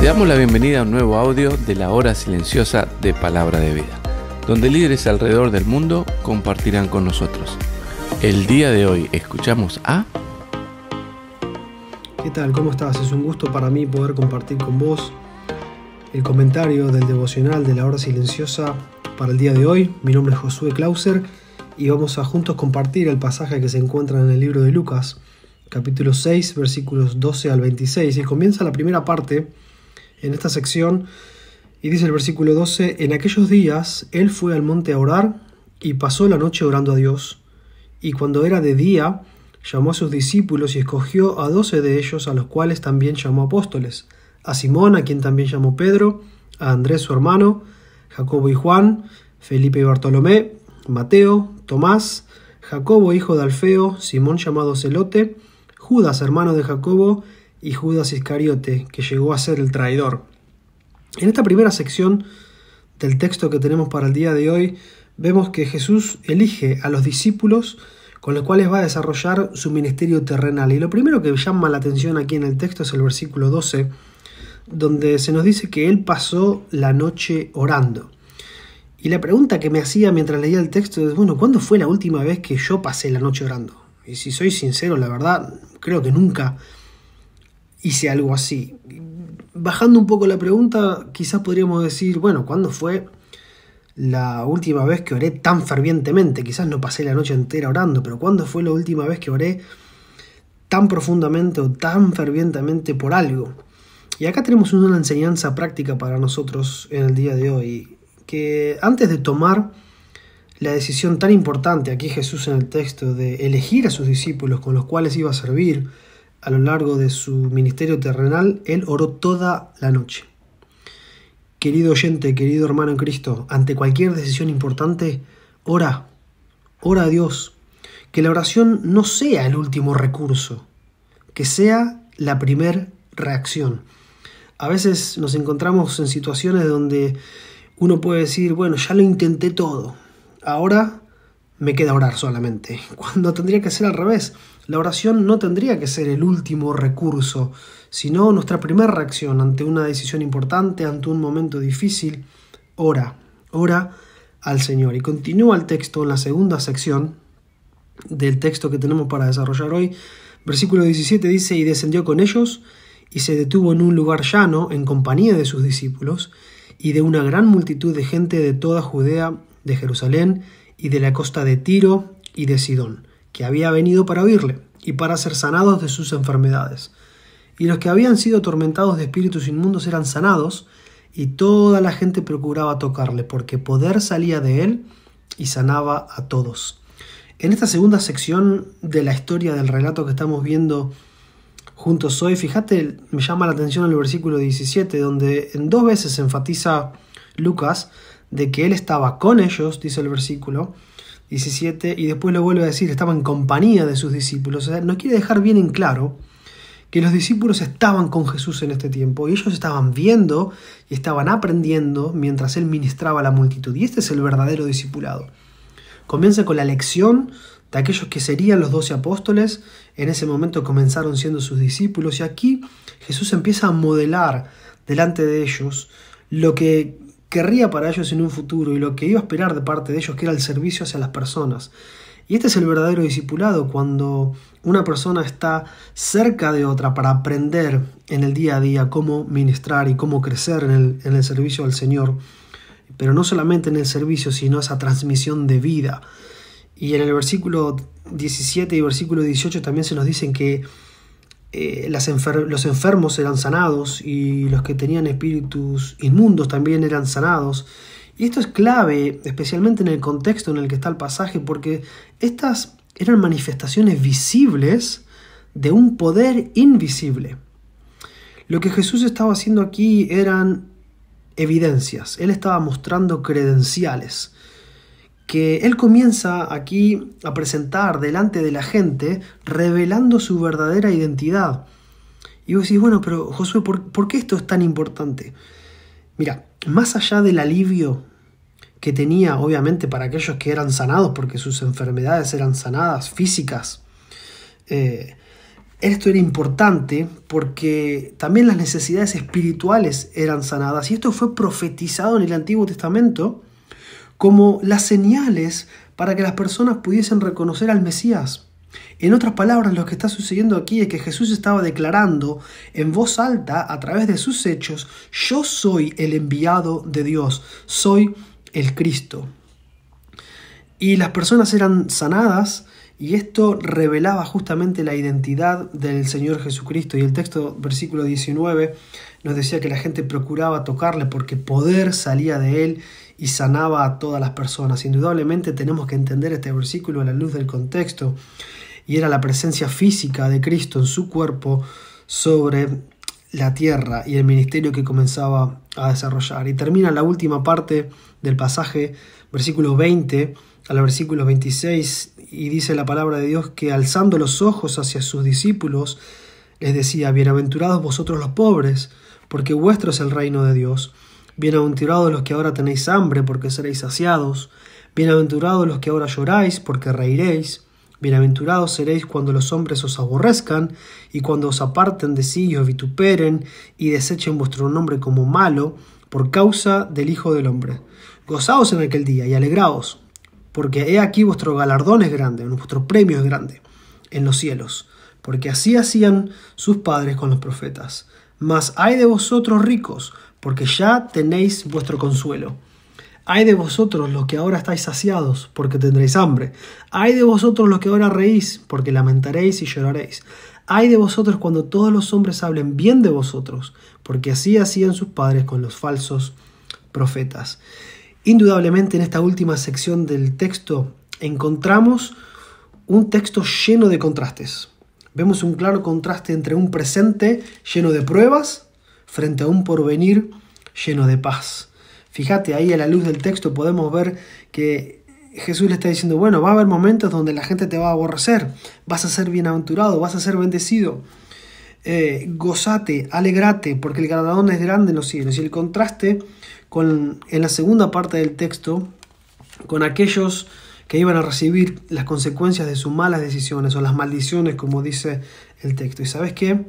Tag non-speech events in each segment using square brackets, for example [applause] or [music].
Te damos la bienvenida a un nuevo audio de la hora silenciosa de Palabra de Vida, donde líderes alrededor del mundo compartirán con nosotros. El día de hoy escuchamos a... ¿Qué tal? ¿Cómo estás? Es un gusto para mí poder compartir con vos el comentario del devocional de la hora silenciosa para el día de hoy. Mi nombre es Josué Clauser y vamos a juntos compartir el pasaje que se encuentra en el libro de Lucas, capítulo 6, versículos 12 al 26. Y comienza la primera parte en esta sección y dice el versículo 12, en aquellos días él fue al monte a orar y pasó la noche orando a Dios. Y cuando era de día, llamó a sus discípulos y escogió a doce de ellos, a los cuales también llamó apóstoles, a Simón, a quien también llamó Pedro, a Andrés su hermano, Jacobo y Juan, Felipe y Bartolomé, Mateo, Tomás, Jacobo hijo de Alfeo, Simón llamado Celote, Judas hermano de Jacobo, y Judas Iscariote, que llegó a ser el traidor. En esta primera sección del texto que tenemos para el día de hoy, vemos que Jesús elige a los discípulos con los cuales va a desarrollar su ministerio terrenal. Y lo primero que llama la atención aquí en el texto es el versículo 12, donde se nos dice que él pasó la noche orando. Y la pregunta que me hacía mientras leía el texto es, bueno, ¿cuándo fue la última vez que yo pasé la noche orando? Y si soy sincero, la verdad, creo que nunca hice algo así. Bajando un poco la pregunta, quizás podríamos decir, bueno, ¿cuándo fue la última vez que oré tan fervientemente? Quizás no pasé la noche entera orando, pero ¿cuándo fue la última vez que oré tan profundamente o tan fervientemente por algo? Y acá tenemos una enseñanza práctica para nosotros en el día de hoy, que antes de tomar la decisión tan importante aquí Jesús en el texto de elegir a sus discípulos con los cuales iba a servir, a lo largo de su ministerio terrenal, él oró toda la noche. Querido oyente, querido hermano en Cristo, ante cualquier decisión importante, ora, ora a Dios. Que la oración no sea el último recurso, que sea la primer reacción. A veces nos encontramos en situaciones donde uno puede decir, bueno, ya lo intenté todo, ahora me queda orar solamente, [laughs] cuando tendría que ser al revés. La oración no tendría que ser el último recurso, sino nuestra primera reacción ante una decisión importante, ante un momento difícil. Ora, ora al Señor. Y continúa el texto en la segunda sección del texto que tenemos para desarrollar hoy. Versículo 17 dice, y descendió con ellos y se detuvo en un lugar llano en compañía de sus discípulos y de una gran multitud de gente de toda Judea, de Jerusalén y de la costa de Tiro y de Sidón, que había venido para oírle y para ser sanados de sus enfermedades. Y los que habían sido atormentados de espíritus inmundos eran sanados, y toda la gente procuraba tocarle, porque poder salía de él y sanaba a todos. En esta segunda sección de la historia del relato que estamos viendo juntos hoy, fíjate, me llama la atención el versículo 17, donde en dos veces enfatiza Lucas de que él estaba con ellos, dice el versículo 17, y después lo vuelve a decir, estaba en compañía de sus discípulos. O sea, nos quiere dejar bien en claro que los discípulos estaban con Jesús en este tiempo y ellos estaban viendo y estaban aprendiendo mientras él ministraba a la multitud. Y este es el verdadero discipulado. Comienza con la lección de aquellos que serían los doce apóstoles. En ese momento comenzaron siendo sus discípulos y aquí Jesús empieza a modelar delante de ellos lo que querría para ellos en un futuro y lo que iba a esperar de parte de ellos, que era el servicio hacia las personas. Y este es el verdadero discipulado, cuando una persona está cerca de otra para aprender en el día a día cómo ministrar y cómo crecer en el, en el servicio al Señor, pero no solamente en el servicio, sino esa transmisión de vida. Y en el versículo 17 y versículo 18 también se nos dicen que eh, los enfermos eran sanados y los que tenían espíritus inmundos también eran sanados. Y esto es clave, especialmente en el contexto en el que está el pasaje, porque estas eran manifestaciones visibles de un poder invisible. Lo que Jesús estaba haciendo aquí eran evidencias, él estaba mostrando credenciales que él comienza aquí a presentar delante de la gente, revelando su verdadera identidad. Y vos decís, bueno, pero Josué, ¿por, qué esto es tan importante? Mira, más allá del alivio que tenía, obviamente, para aquellos que eran sanados, porque sus enfermedades eran sanadas, físicas, eh, Esto era importante porque también las necesidades espirituales eran sanadas y esto fue profetizado en el Antiguo Testamento como las señales para que las personas pudiesen reconocer al Mesías. En otras palabras, lo que está sucediendo aquí es que Jesús estaba declarando en voz alta a través de sus hechos, yo soy el enviado de Dios, soy el Cristo. Y las personas eran sanadas y esto revelaba justamente la identidad del Señor Jesucristo. Y el texto, versículo 19, nos decía que la gente procuraba tocarle porque poder salía de él y sanaba a todas las personas. Indudablemente tenemos que entender este versículo a la luz del contexto. Y era la presencia física de Cristo en su cuerpo sobre la tierra y el ministerio que comenzaba a desarrollar. Y termina la última parte del pasaje, versículo 20 al versículo 26, y dice la palabra de Dios que alzando los ojos hacia sus discípulos, les decía, bienaventurados vosotros los pobres, porque vuestro es el reino de Dios. Bienaventurados los que ahora tenéis hambre, porque seréis saciados. Bienaventurados los que ahora lloráis, porque reiréis. Bienaventurados seréis cuando los hombres os aborrezcan, y cuando os aparten de sí y os vituperen, y desechen vuestro nombre como malo, por causa del Hijo del Hombre. Gozaos en aquel día y alegraos, porque he aquí vuestro galardón es grande, vuestro premio es grande en los cielos, porque así hacían sus padres con los profetas. Mas hay de vosotros ricos, porque ya tenéis vuestro consuelo. Hay de vosotros los que ahora estáis saciados, porque tendréis hambre. Hay de vosotros los que ahora reís, porque lamentaréis y lloraréis. Hay de vosotros cuando todos los hombres hablen bien de vosotros, porque así hacían sus padres con los falsos profetas. Indudablemente en esta última sección del texto encontramos un texto lleno de contrastes. Vemos un claro contraste entre un presente lleno de pruebas frente a un porvenir lleno de paz. Fíjate, ahí a la luz del texto podemos ver que Jesús le está diciendo, bueno, va a haber momentos donde la gente te va a aborrecer, vas a ser bienaventurado, vas a ser bendecido. Eh, gozate, alegrate, porque el galardón es grande en los cielos. Y el contraste con, en la segunda parte del texto con aquellos que iban a recibir las consecuencias de sus malas decisiones o las maldiciones, como dice el texto. Y sabes qué?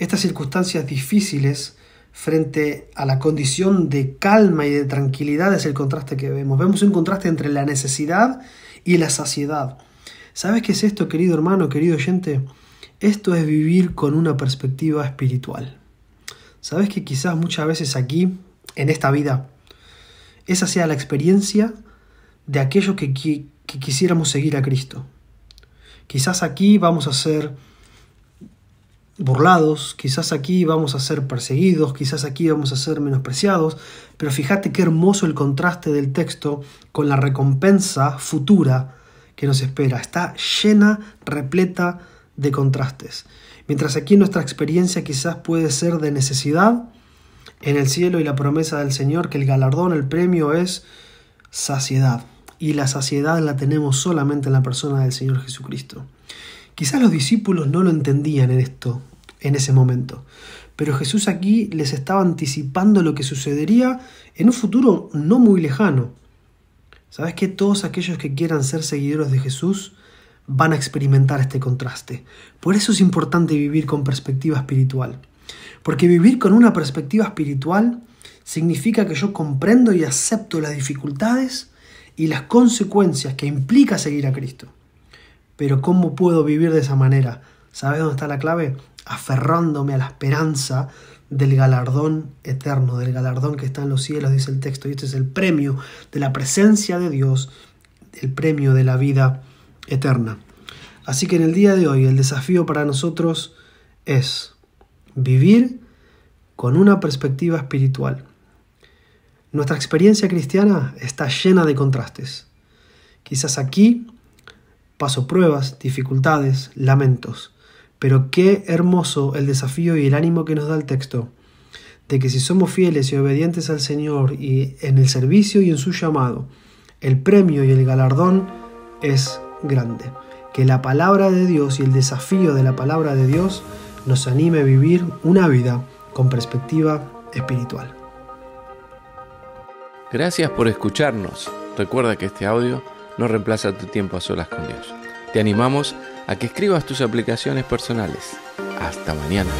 Estas circunstancias difíciles frente a la condición de calma y de tranquilidad es el contraste que vemos. Vemos un contraste entre la necesidad y la saciedad. ¿Sabes qué es esto, querido hermano, querido oyente? Esto es vivir con una perspectiva espiritual. ¿Sabes que quizás muchas veces aquí en esta vida, esa sea la experiencia de aquello que, quisiéramos seguir a Cristo. Quizás aquí vamos a ser burlados, quizás aquí vamos a ser perseguidos, quizás aquí vamos a ser menospreciados, pero fíjate qué hermoso el contraste del texto con la recompensa futura que nos espera. Está llena, repleta de contrastes. Mientras aquí nuestra experiencia quizás puede ser de necesidad, en el cielo y la promesa del Señor que el galardón, el premio es saciedad. Y la saciedad la tenemos solamente en la persona del Señor Jesucristo. Quizás los discípulos no lo entendían en esto, en ese momento, pero Jesús aquí les estaba anticipando lo que sucedería en un futuro no muy lejano. ¿Sabes que todos aquellos que quieran ser seguidores de Jesús van a experimentar este contraste? Por eso es importante vivir con perspectiva espiritual. Porque vivir con una perspectiva espiritual significa que yo comprendo y acepto las dificultades y las consecuencias que implica seguir a Cristo. Pero ¿cómo puedo vivir de esa manera? ¿Sabes dónde está la clave? Aferrándome a la esperanza del galardón eterno, del galardón que está en los cielos, dice el texto. Y este es el premio de la presencia de Dios, el premio de la vida eterna. Así que en el día de hoy el desafío para nosotros es vivir con una perspectiva espiritual. Nuestra experiencia cristiana está llena de contrastes. Quizás aquí paso pruebas, dificultades, lamentos, pero qué hermoso el desafío y el ánimo que nos da el texto de que si somos fieles y obedientes al Señor y en el servicio y en su llamado, el premio y el galardón es grande. Que la palabra de Dios y el desafío de la palabra de Dios nos anime a vivir una vida con perspectiva espiritual. Gracias por escucharnos. Recuerda que este audio no reemplaza tu tiempo a solas con Dios. Te animamos a que escribas tus aplicaciones personales. Hasta mañana.